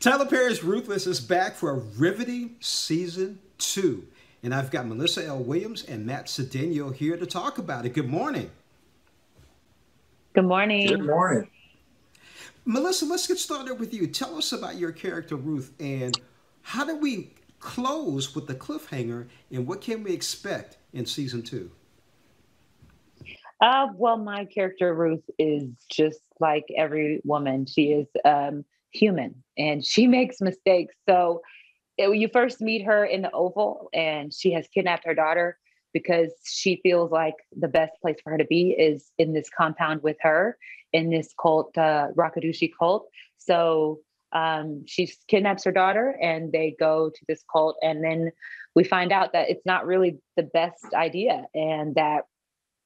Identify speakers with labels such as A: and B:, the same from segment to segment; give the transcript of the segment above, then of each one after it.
A: Tyler Perry's Ruthless is back for a riveting season two. And I've got Melissa L. Williams and Matt Cedeño here to talk about it. Good morning.
B: Good morning.
C: Good morning.
A: Melissa, let's get started with you. Tell us about your character, Ruth, and how do we close with the cliffhanger and what can we expect in season two?
B: Uh, well, my character, Ruth, is just like every woman. She is um, human and she makes mistakes. So it, you first meet her in the Oval, and she has kidnapped her daughter because she feels like the best place for her to be is in this compound with her in this cult, uh, Rakudushi cult. So um, she kidnaps her daughter, and they go to this cult, and then we find out that it's not really the best idea, and that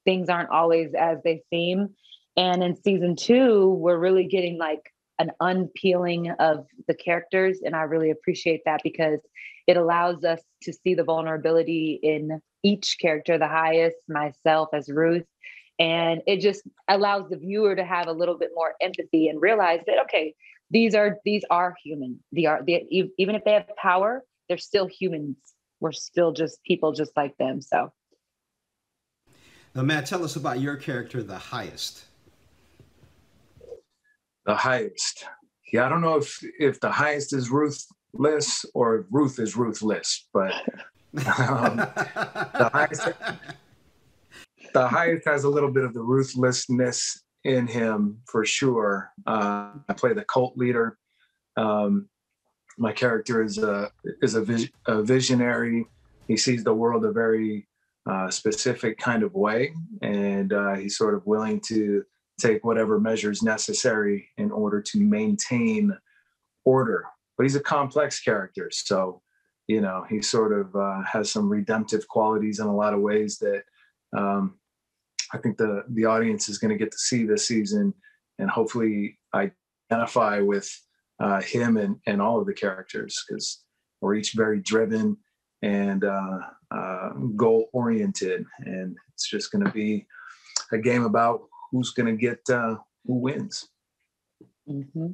B: things aren't always as they seem. And in season two, we're really getting like an unpeeling of the characters. And I really appreciate that because it allows us to see the vulnerability in each character, the highest, myself as Ruth. And it just allows the viewer to have a little bit more empathy and realize that, okay, these are these are human. They are they, even if they have power, they're still humans. We're still just people just like them. So
A: now Matt, tell us about your character, the highest
C: the highest. Yeah, I don't know if if the highest is ruthless or Ruth is ruthless, but um, the highest the highest has a little bit of the ruthlessness in him for sure. Uh, I play the cult leader. Um, my character is a is a, vis- a, visionary. He sees the world a very uh, specific kind of way, and uh, he's sort of willing to take whatever measures necessary in order to maintain order. But he's a complex character, so you know he sort of uh, has some redemptive qualities in a lot of ways that um, I think the the audience is going to get to see this season, and hopefully identify with uh, him and and all of the characters because we're each very driven and uh, uh goal oriented, and it's just going to be a game about who's going to get uh, who wins.
A: Mm-hmm.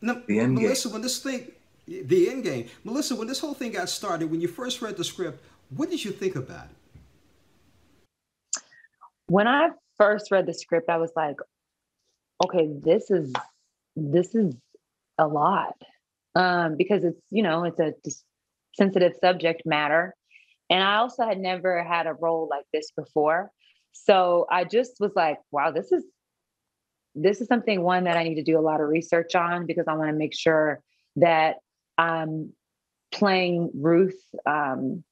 A: Now, the end Melissa, game. when this thing, the end game, Melissa, when this whole thing got started, when you first read the script, what did you think about it?
B: When I first read the script, I was like, okay, this is this is a lot um, because it's you know it's a sensitive subject matter, and I also had never had a role like this before. So I just was like, wow, this is this is something one that I need to do a lot of research on because I want to make sure that I'm playing Ruth um,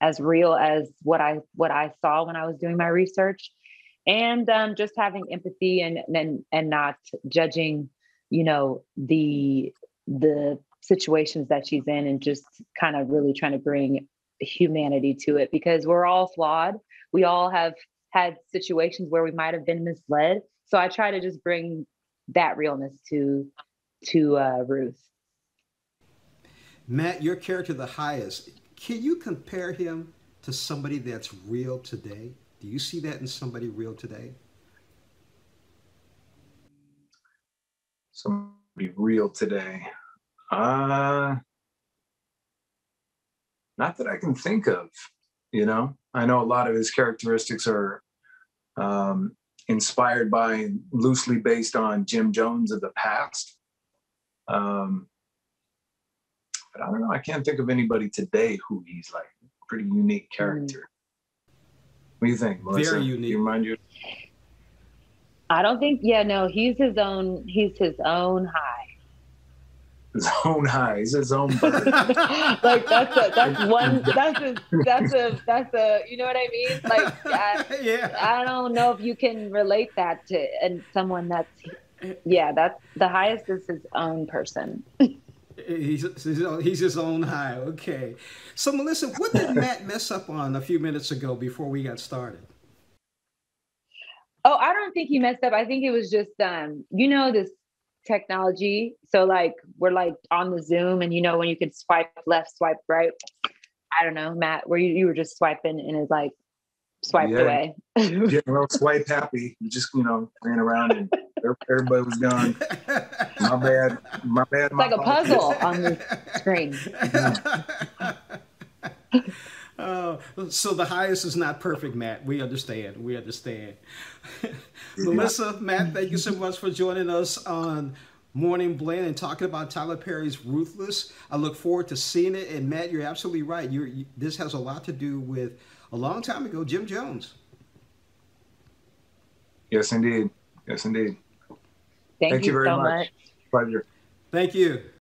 B: as real as what I what I saw when I was doing my research, and um, just having empathy and and and not judging, you know, the the situations that she's in, and just kind of really trying to bring humanity to it because we're all flawed. We all have had situations where we might have been misled. So I try to just bring that realness to to uh, Ruth.
A: Matt, your character, the highest. Can you compare him to somebody that's real today? Do you see that in somebody real today?
C: Somebody real today. Uh not that I can think of, you know. I know a lot of his characteristics are um, inspired by, loosely based on Jim Jones of the past. Um, but I don't know. I can't think of anybody today who he's like pretty unique hmm. character. Mm. What do you think, Melissa?
A: Very unique.
C: You remind you?
B: I don't think. Yeah, no. He's his own. He's his own high
C: his own highs, his own bird.
B: like that's a, that's one that's a that's a that's a you know what I mean? Like I, yeah. I don't know if you can relate that to and someone that's yeah, that's the highest is his own person.
A: He's, he's his own high. Okay. So, Melissa, what did Matt mess up on a few minutes ago before we got started?
B: Oh, I don't think he messed up. I think it was just, um, you know, this technology. So like we're like on the Zoom and you know when you could swipe left, swipe right. I don't know, Matt, where you, you were just swiping and it's like swiped yeah. away.
C: yeah, well, swipe happy. You just, you know, ran around and er, Everybody was gone. My bad. My bad.
B: It's like a puzzle on the screen.
A: Uh, so the highest is not perfect, Matt. We understand. We understand. Melissa, Matt, thank you so much for joining us on Morning Blend and talking about Tyler Perry's Ruthless. I look forward to seeing it. And Matt, you're absolutely right. You're, you, this has a lot to do with a long time ago, Jim Jones.
C: Yes, indeed. Yes, indeed.
B: Thank, Thank you, you, very so much. much.
C: Pleasure.
A: Thank you.